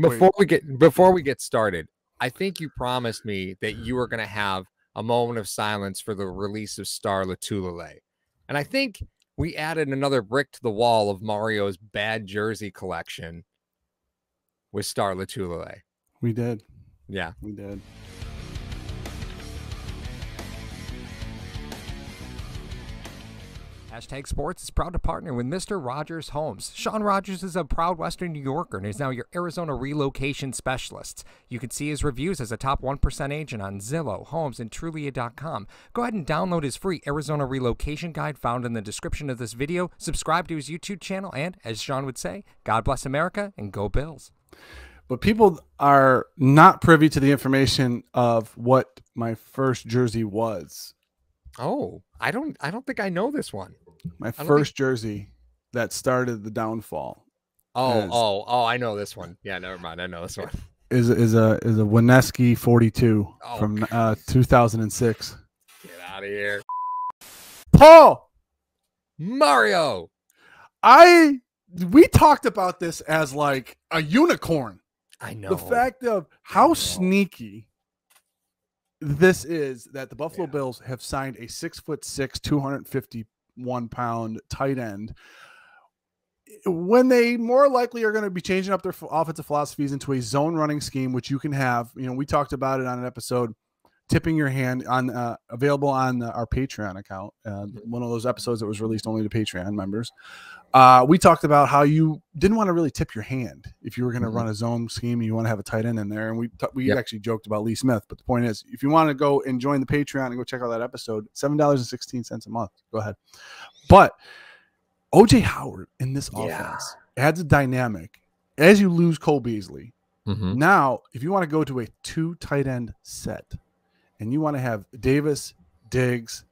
Before we get before we get started, I think you promised me that you were going to have a moment of silence for the release of Star Lotulelei. And I think we added another brick to the wall of Mario's bad jersey collection with Star Lotulelei. We did. Yeah. We did. Hashtag Sports is proud to partner with Mr. Rogers Homes. Sean Rogers is a proud Western New Yorker and is now your Arizona relocation specialist. You can see his reviews as a top 1% agent on Zillow, Homes, and Trulia.com. Go ahead and download his free Arizona relocation guide found in the description of this video. Subscribe to his YouTube channel, and as Sean would say, God bless America and go Bills. But people are not privy to the information of what my first jersey was. Oh, I don't I don't think I know this one. My first think- jersey that started the downfall Oh, Yes. oh, oh, I know this one. Yeah, never mind. I know this one. is is a is a Wineski 42 Oh, from uh, 2006. Get out of here. Paul, Mario. I we talked about this as like a unicorn. I know. The fact of how sneaky this is that the Buffalo Yeah. Bills have signed a six foot six, 251 pound tight end when they more likely are going to be changing up their offensive philosophies into a zone running scheme, which you can have. You know, we talked about it on an episode, tipping your hand on uh, available on uh, our Patreon account. Uh, one of those episodes that was released only to Patreon members. Uh, we talked about how you didn't want to really tip your hand if you were going to Mhm. run a zone scheme and you want to have a tight end in there. And we we Yep. actually joked about Lee Smith, but the point is, if you want to go and join the Patreon and go check out that episode, seven dollars and sixteen cents a month. Go ahead. But OJ Howard in this Yeah. offense adds a dynamic as you lose Cole Beasley. Mhm. Now, if you want to go to a two tight end set and you want to have Davis, Diggs,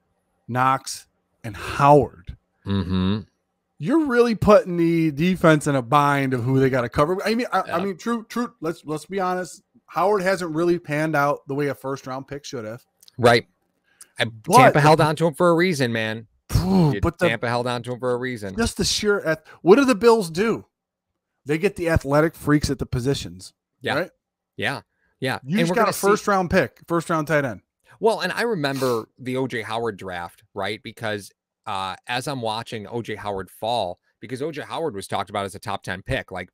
Knox, and Howard, Mhm. You're really putting the defense in a bind of who they got to cover. I mean, I, I mean, true, true. Let's let's be honest. Howard hasn't really panned out the way a first round pick should have. Right. And But- Tampa held on to him for a reason, man. Dude, but the, Tampa held on to him for a reason. just the sheer what do the Bills do? They get the athletic freaks at the positions. Yeah. Right? Yeah. Yeah. You And just we're got a see- first round pick, first round tight end. Well, and I remember the OJ Howard draft, right? Because uh, as I'm watching OJ Howard fall, because OJ Howard was talked about as a top 10 pick. Like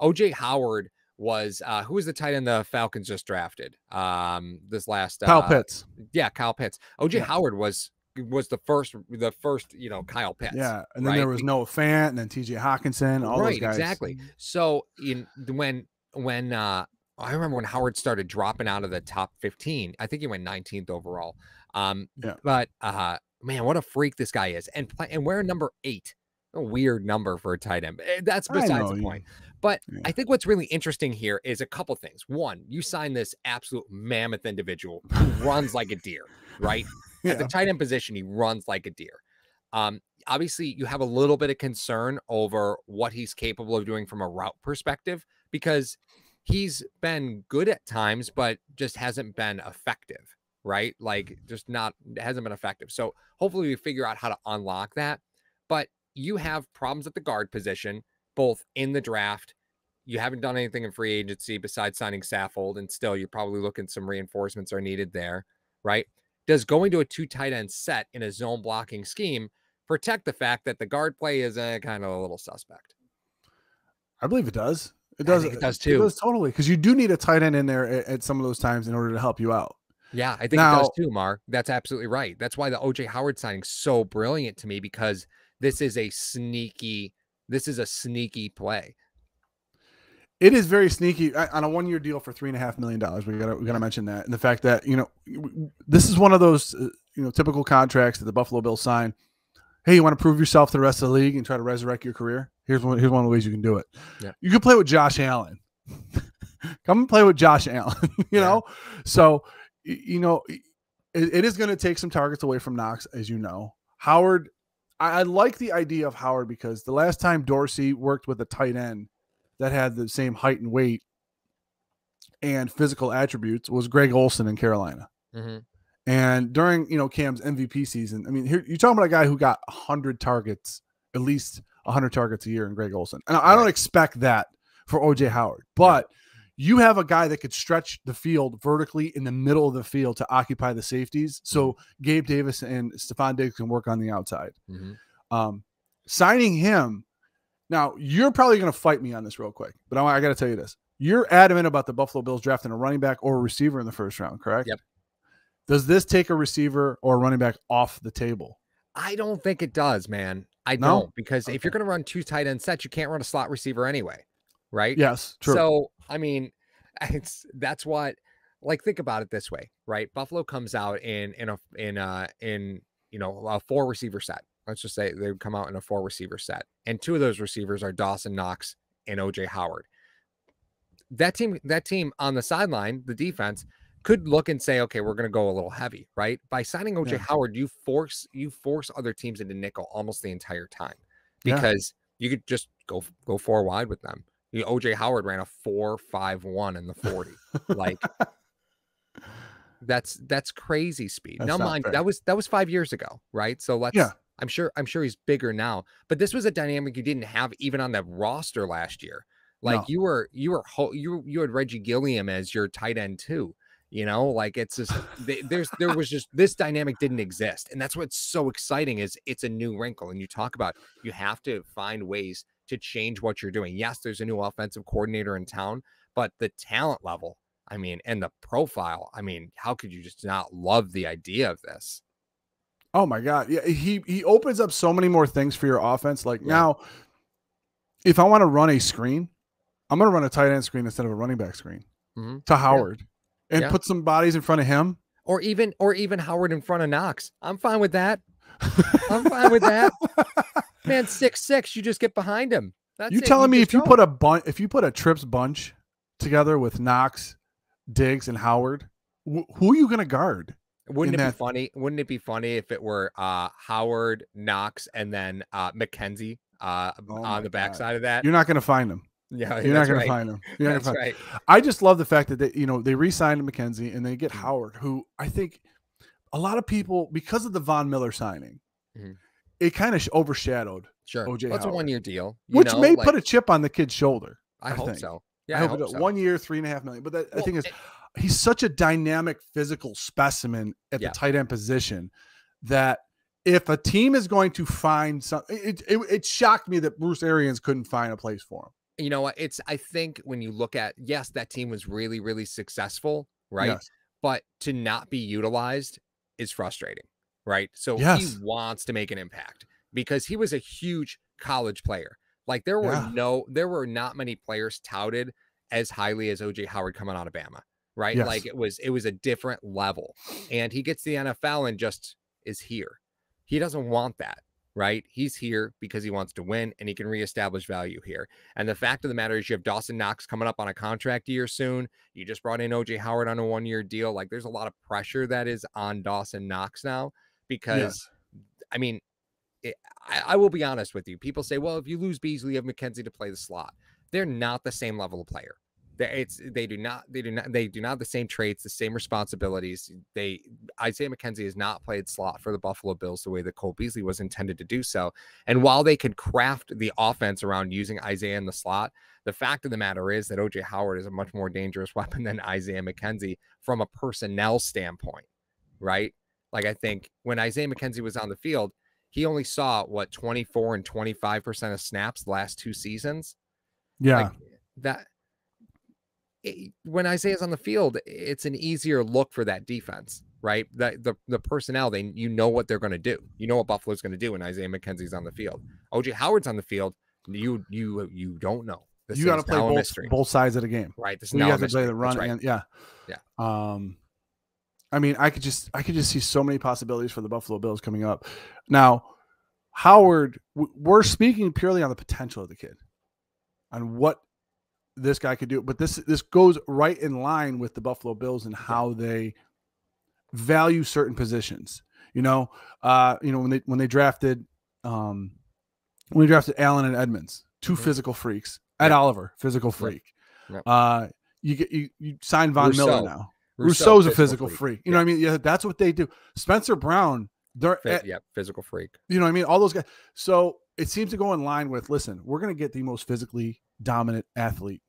OJ Howard was uh who was the tight end the Falcons just drafted? Um this last Kyle uh, Pitts. Yeah, Kyle Pitts. OJ Yeah. Howard was was the first the first, you know, Kyle Pitts. Yeah. And then right? there was Noah Fant and then TJ Hockenson, all those right, guys. exactly. So in when when uh I remember when Howard started dropping out of the top 15. I think he went 19th overall. Um Yeah. but uh man, what a freak this guy is. And play, and wear number 8. A weird number for a tight end. Eh, That's besides the point. But Yeah. I think what's really interesting here is a couple things. One, you sign this absolute mammoth individual who runs like a deer, right? At the tight end position, he runs like a deer. Um, obviously, you have a little bit of concern over what he's capable of doing from a route perspective because he's been good at times, but just hasn't been effective, right? Like, just not hasn't been effective. So, hopefully, we figure out how to unlock that. But you have problems at the guard position, both in the draft. You haven't done anything in free agency besides signing Saffold, and still, you're probably looking some reinforcements are needed there, right? does going to a two tight end set in a zone blocking scheme protect the fact that the guard play is eh, a, kind of a little suspect? I believe it does. It uh, does. it does too. It does totally because you do need a tight end in there at, at some of those times in order to help you out. Yeah, I think it does too, Mark. That's absolutely right. That's why the OJ Howard signing is so brilliant to me because this is a sneaky, this is a sneaky play. It is very sneaky on a one-year deal for three and a half million dollars. We got to we got to mention that, and the fact that you know this is one of those uh, you know typical contracts that the Buffalo Bills sign. Hey, you want to prove yourself to the rest of the league and try to resurrect your career? Here's one. Here's one of the ways you can do it. Yeah. You can play with Josh Allen. Come and play with Josh Allen. you Yeah. know, so you know it, it is going to take some targets away from Knox, as you know. Howard, I, I like the idea of Howard because the last time Dorsey worked with a tight end that had the same height and weight and physical attributes was Greg Olsen in Carolina. Mhm. And during you know Cam's MVP season, I mean, here you're talking about a guy who got 100 targets, at least 100 targets a year in Greg Olsen. And I don't expect that for OJ Howard, but you have a guy that could stretch the field vertically in the middle of the field to occupy the safeties. So Gabe Davis and Stefon Diggs can work on the outside. Mhm. Um, signing him now, you're probably going to fight me on this real quick, but I, I got to tell you this: you're adamant about the Buffalo Bills drafting a running back or a receiver in the first round, correct? Yep. Does this take a receiver or a running back off the table? I don't think it does, man. I No? don't because if you're going to run two tight end sets, you can't run a slot receiver anyway, right? Yes, true. So, I mean, it's that's what like think about it this way, right? Buffalo comes out in in a in a in you know a four receiver set. Let's just say they come out in a four receiver set, and two of those receivers are Dawson Knox and OJ Howard. That team, that team on the sideline, the defense could look and say, okay, we're going to go a little heavy, right? By signing OJ Yeah. Howard, you force you force other teams into nickel almost the entire time Yeah. because you could just go go four wide with them. You know, OJ Howard ran a four five one in the forty. like that's that's crazy speed. That's now, mind fair. that was that was five years ago, right? So let's. Yeah. I'm sure. I'm sure he's bigger now, but this was a dynamic you didn't have even on the roster last year. Like No. you were, you were, ho- you you had Reggie Gilliam as your tight end too. You know, like it's just they, there's there was just this dynamic didn't exist, and that's what's so exciting is it's a new wrinkle. And you talk about you have to find ways to change what you're doing. Yes, there's a new offensive coordinator in town, but the talent level, I mean, and the profile, I mean, how could you just not love the idea of this? Oh my god. Yeah, he he opens up so many more things for your offense. Like Yeah. now, if I want to run a screen, I'm gonna run a tight end screen instead of a running back screen Mhm. to Howard and Yeah. put some bodies in front of him. Or even, or even Howard in front of Knox. I'm fine with that. I'm fine with that. Man, six six, you just get behind him. That's you it. telling me if you go. put a bunch if you put a trips bunch together with Knox, Diggs, and Howard, wh- who are you gonna guard? Wouldn't it that- be funny? Wouldn't it be funny if it were uh Howard, Knox, and then uh McKenzie uh Oh on the God. backside of that? You're not gonna find them. yeah, You're not that's gonna find them. You're not That's gonna find right. I just love the fact that they, you know, they re-signed McKenzie and they get Mhm. Howard, who I think a lot of people, because of the Von Miller signing, Mhm. It kind of overshadowed, Sure. O.J. It's a one year deal. you which know, may like, put a chip on the kid's shoulder. I, I hope think. so. Yeah, I hope, it, so. one year, three and a half million. But that, I Well, think is he's such a dynamic physical specimen at Yeah. the tight end position that if a team is going to find some, it, it, it shocked me that Bruce Arians couldn't find a place for him. you know what? It's I think when you look at yes, that team was really, really successful, right? Yes. But to not be utilized is frustrating, right? So Yes. he wants to make an impact because he was a huge college player. Like there were Yeah. no, there were not many players touted as highly as OJ Howard coming out of Bama, right? Yes. Like it was, it was a different level. And he gets the NFL and just is here. He doesn't want that, right? He's here because he wants to win and he can reestablish value here. And the fact of the matter is, you have Dawson Knox coming up on a contract year soon. You just brought in OJ Howard on a one year deal. Like there's a lot of pressure that is on Dawson Knox now because, Yes. I mean, it, I, I will be honest with you. People say, well, if you lose Beasley, you have McKenzie to play the slot. They're not the same level of player. They, it's they do not they do not they do not the same traits, the same responsibilities. They Isaiah McKenzie has not played slot for the Buffalo Bills the way that Cole Beasley was intended to do so. And while they could craft the offense around using Isaiah in the slot, the fact of the matter is that OJ Howard is a much more dangerous weapon than Isaiah McKenzie from a personnel standpoint, right? Like I think when Isaiah McKenzie was on the field, he only saw what 24 and 25% of snaps the last two seasons. Yeah. Like that it- when Isaiah's on the field, it's an easier look for that defense, right? The the, the personnel, they you know what they're going to do. You know what Buffalo's going to do when Isaiah McKenzie's on the field. OJ Howard's on the field. You you you don't know. This you got to play both, both sides of the game. right? This is you have to play the run right. and yeah, Yeah. Um, I mean, I could just I could just see so many possibilities for the Buffalo Bills coming up. Now, Howard, we're speaking purely on the potential of the kid, on what this guy could do. But this this goes right in line with the Buffalo Bills and how they value certain positions. You know, uh, you know when they when they drafted um, when they drafted Allen and Edmunds, 2 Mhm. physical freaks. Ed Yep. Oliver, physical freak. Yep. Uh, you get you you sign Von Miller now. Rousseau, Rousseau's a physical freak. freak. You know what I mean? Yeah, that's what they do. Spencer Brown, they're at- yeah, physical freak. you know what I mean? All those guys. So it seems to go in line with listen, we're gonna get the most physically dominant athlete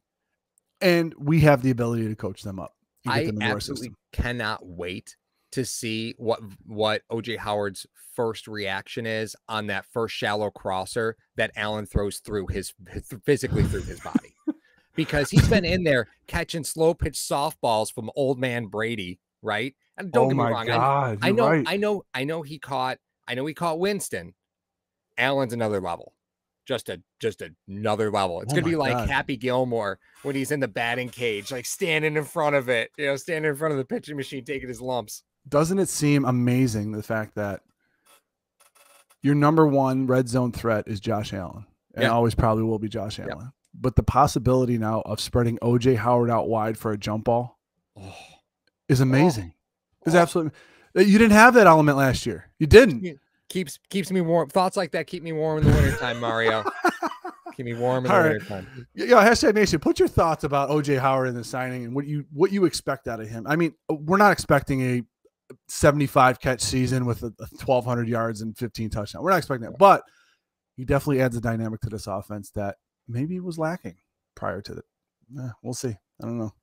and we have the ability to coach them up. I them absolutely cannot wait to see what what OJ Howard's first reaction is on that first shallow crosser that Allen throws through his physically through his body. Because he's been in there catching slow pitch softballs from old man Brady, right? And don't oh get me wrong, I- god! I know, right. I know, I know he caught, I know he caught Winston. Allen's another level. Just a just another level. It's Oh gonna be like God. Happy Gilmore when he's in the batting cage, like standing in front of it, you know, standing in front of the pitching machine, taking his lumps. Doesn't it seem amazing the fact that your number one red zone threat is Josh Allen, and Yeah. always probably will be Josh Allen. But the possibility now of spreading OJ Howard out wide for a jump ball Oh, is amazing. Is oh, absolutely. Eh, you didn't have that element last year. You didn't. Yeah. keeps keeps me warm. Thoughts like that keep me warm in the wintertime, Mario. keep me warm in the All right. wintertime. Yeah, hashtag nation. Put your thoughts about OJ Howard in the signing and what you what you expect out of him. I mean, uh, we're not expecting a 75 catch season with a, a 1200 yards and 15 touchdowns. We're not expecting that, but he definitely adds a dynamic to this offense that maybe it was lacking prior to that. Eh, we'll see. I don't know.